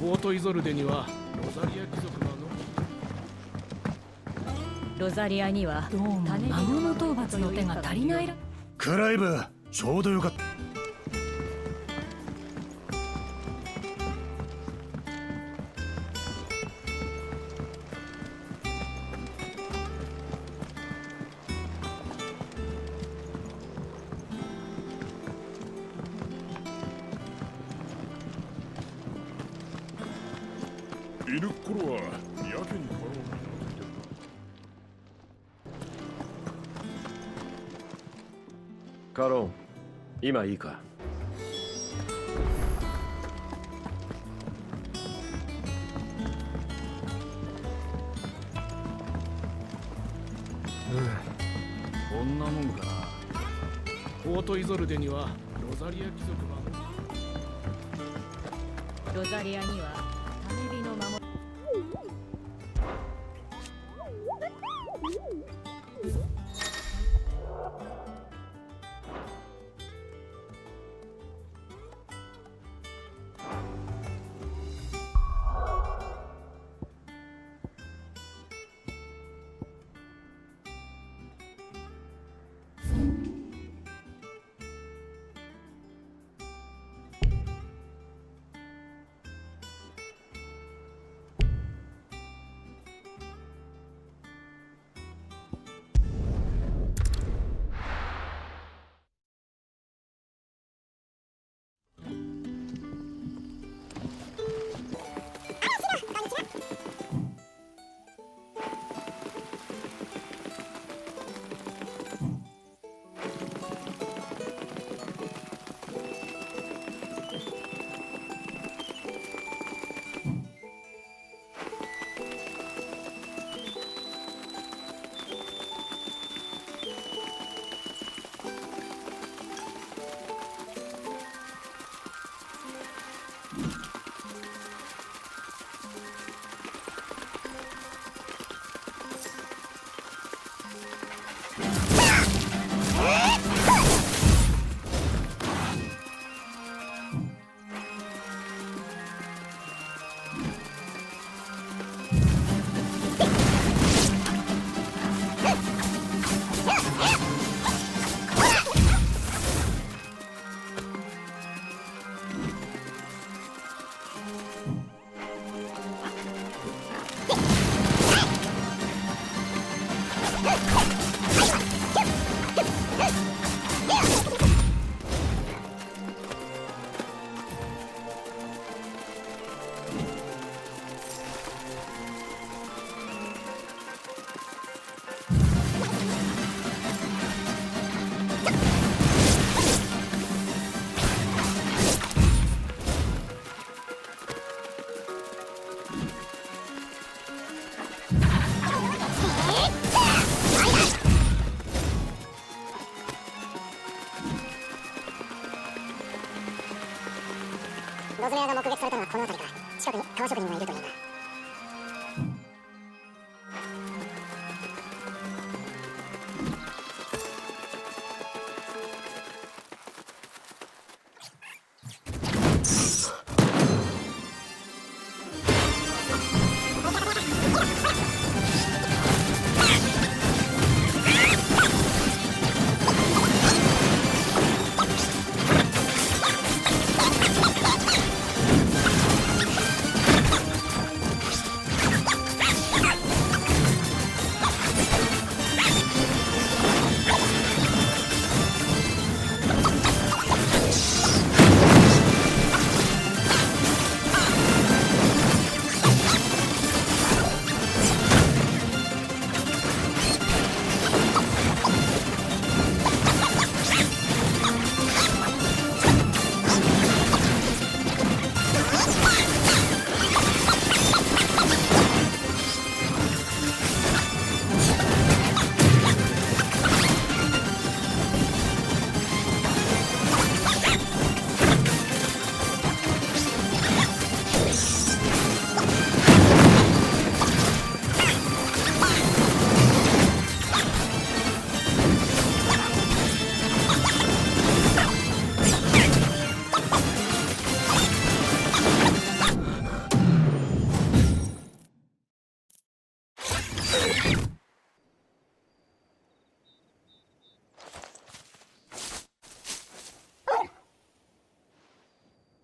ポートイゾルデにはロザリア貴族がの。ロザリアにはどうも。種魔物討伐の手が足りないら。クライブちょうどよかったいる頃はやけに顔をカロン今いいか？こんなもんかな。ポートイゾルデにはロザリア貴族が。ロザリアにはロズレアが目撃されたのはこの辺りか近くに革職人がいるというんだ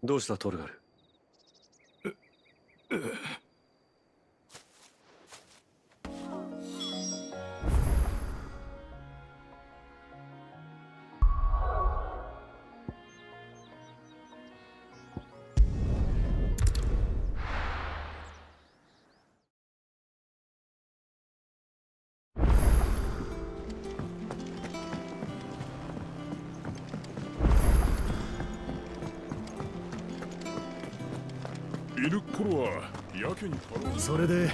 どうしたトルガル？ええいる頃はやけにそれで